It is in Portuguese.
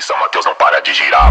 que São Mateus não para de girar.